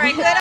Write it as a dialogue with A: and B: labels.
A: All right, good.